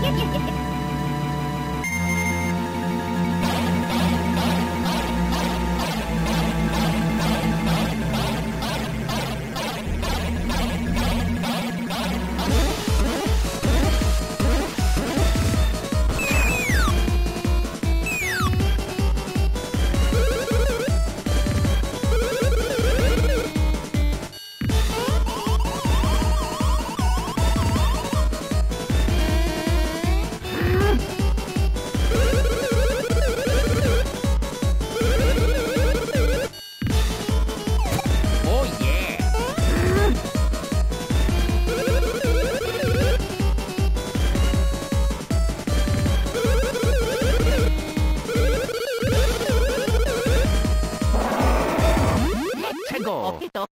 yeah, yeah, yeah. だ。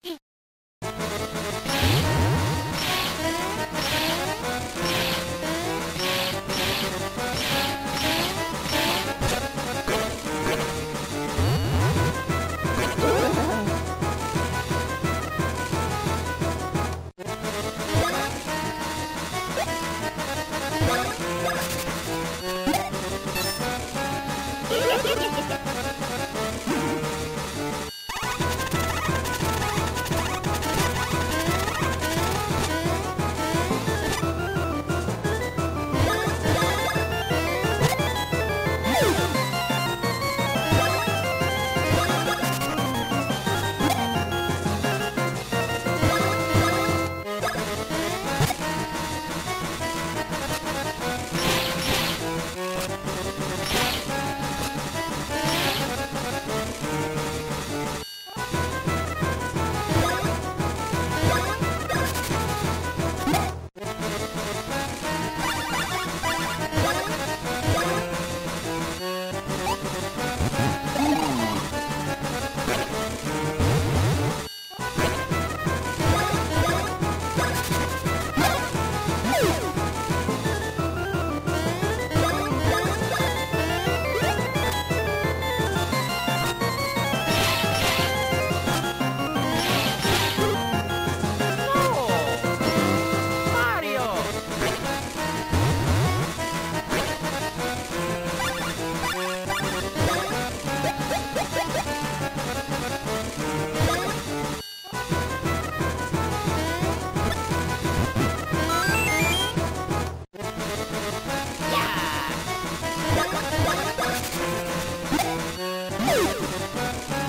Thank you.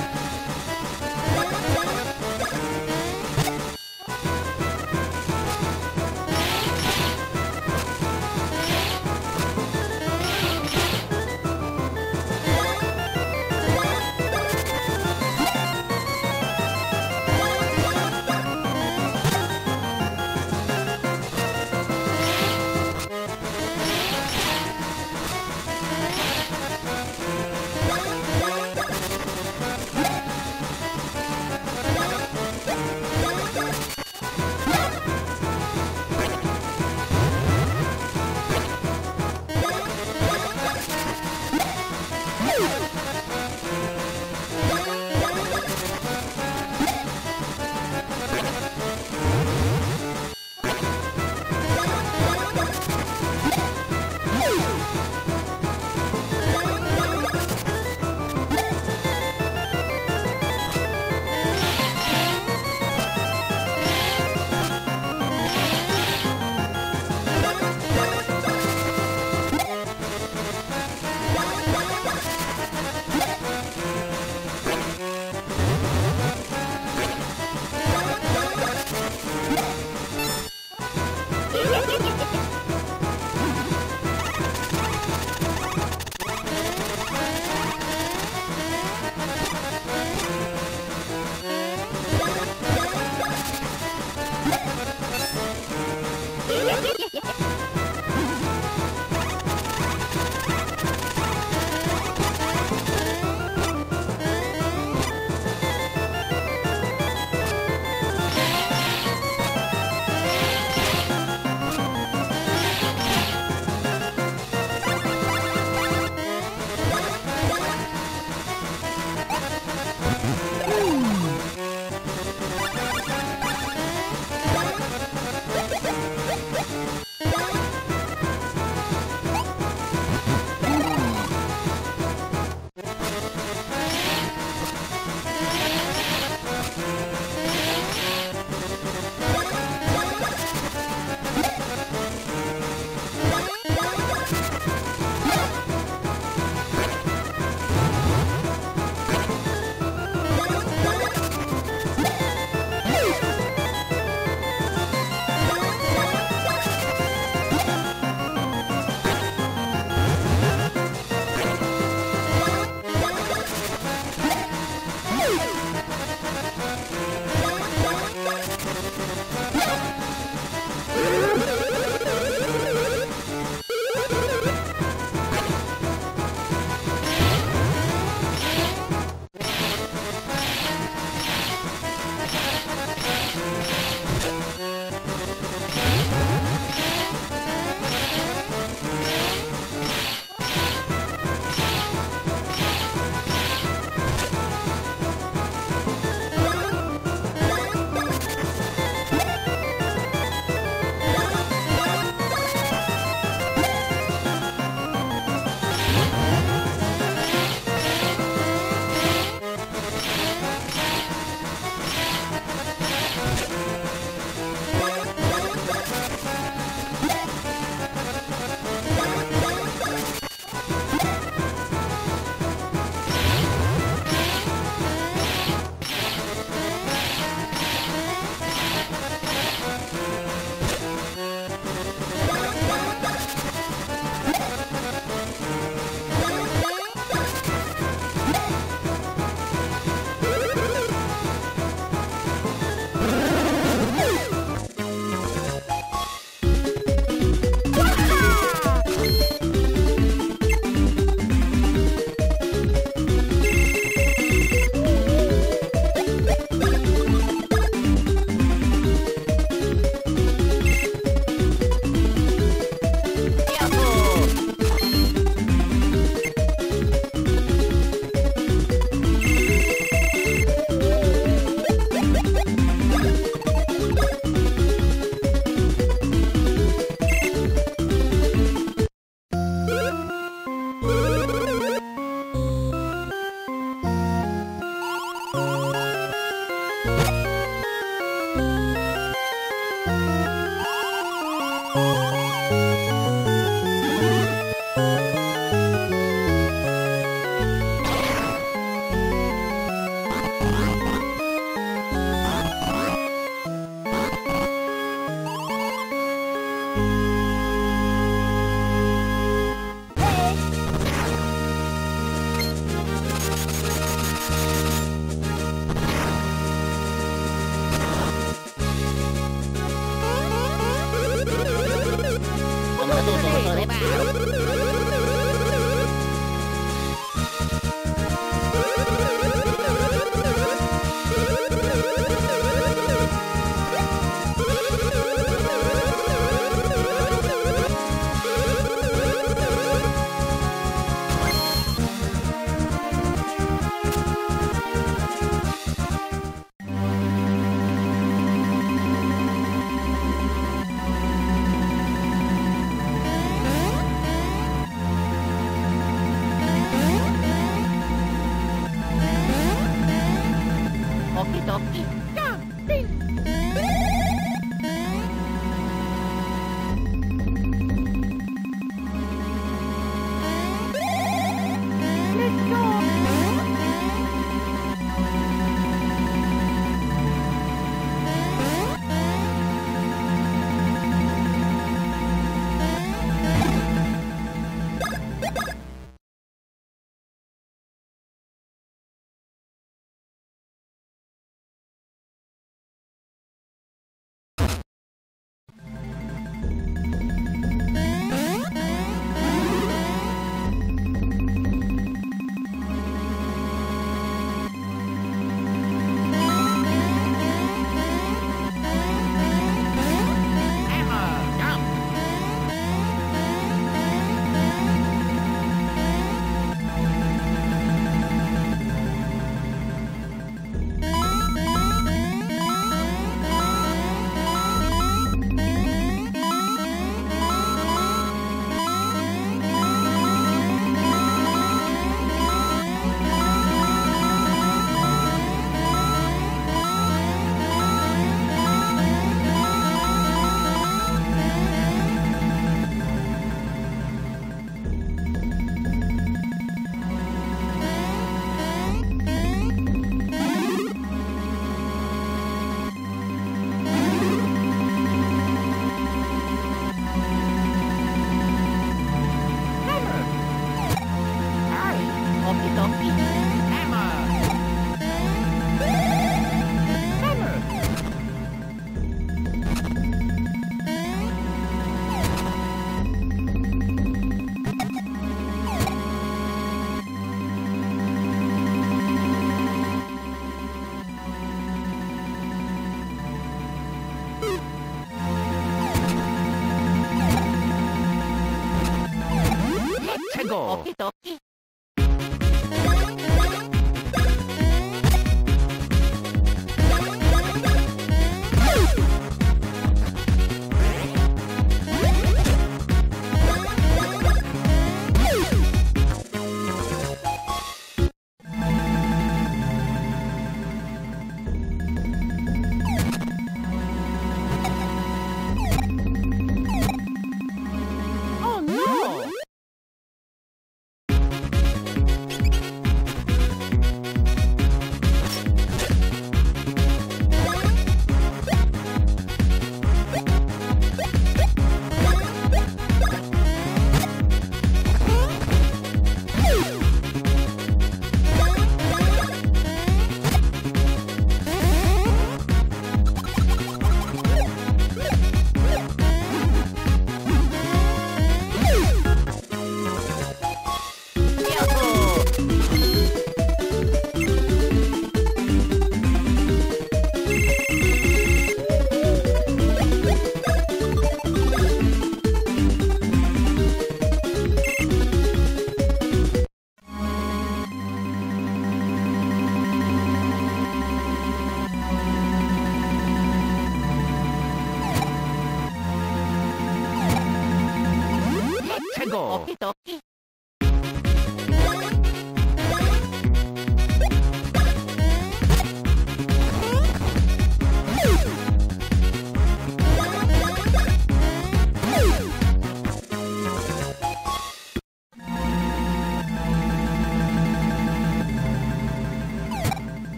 オキドキオ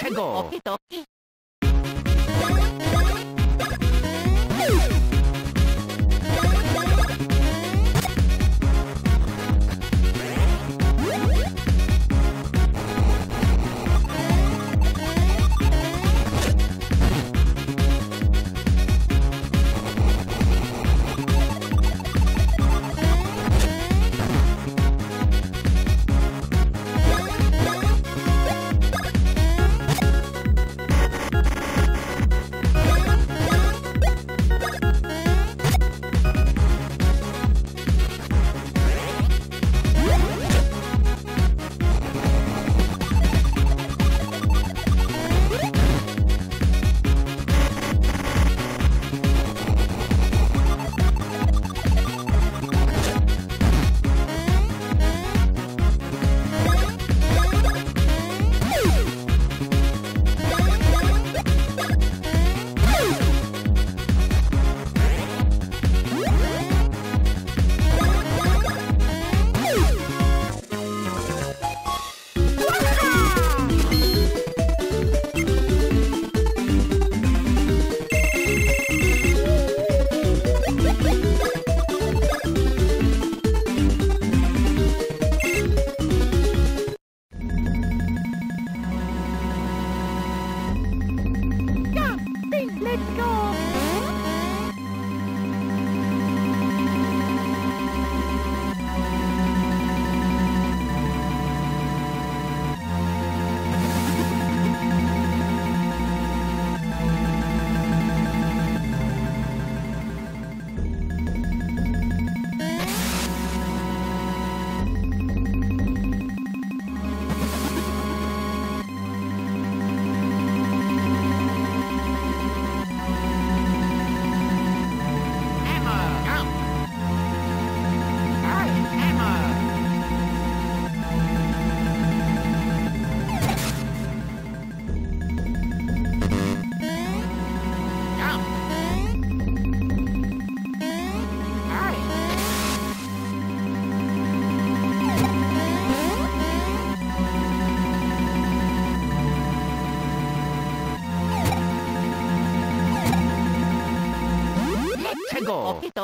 キドキオキドキ。최 고.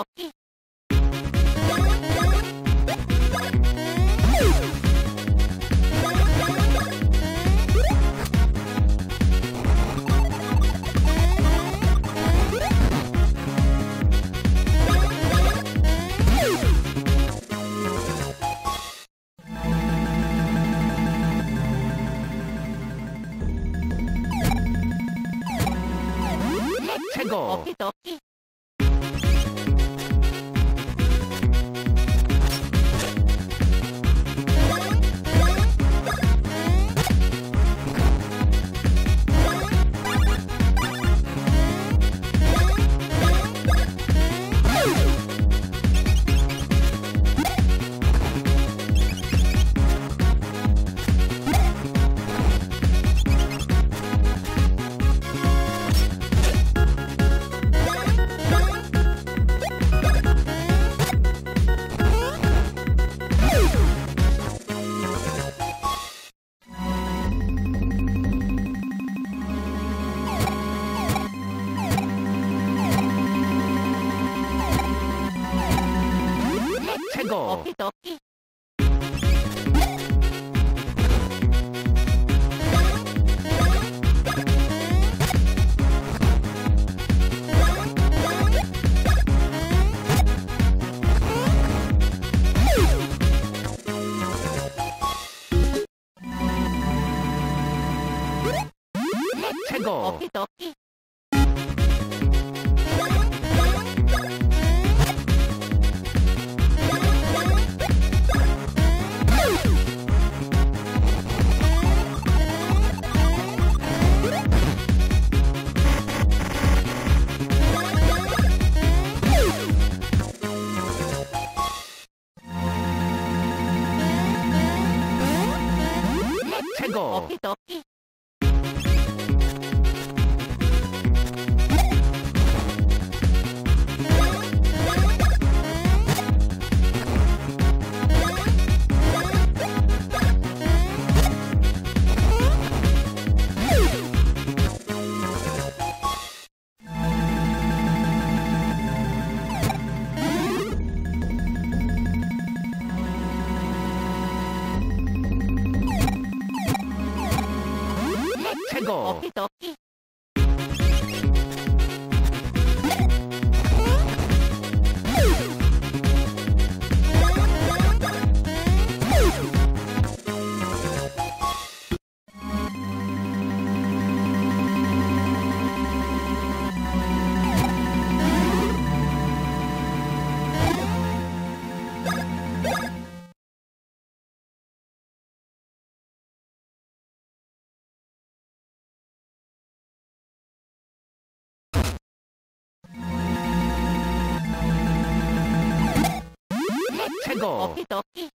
よ。ゴー。you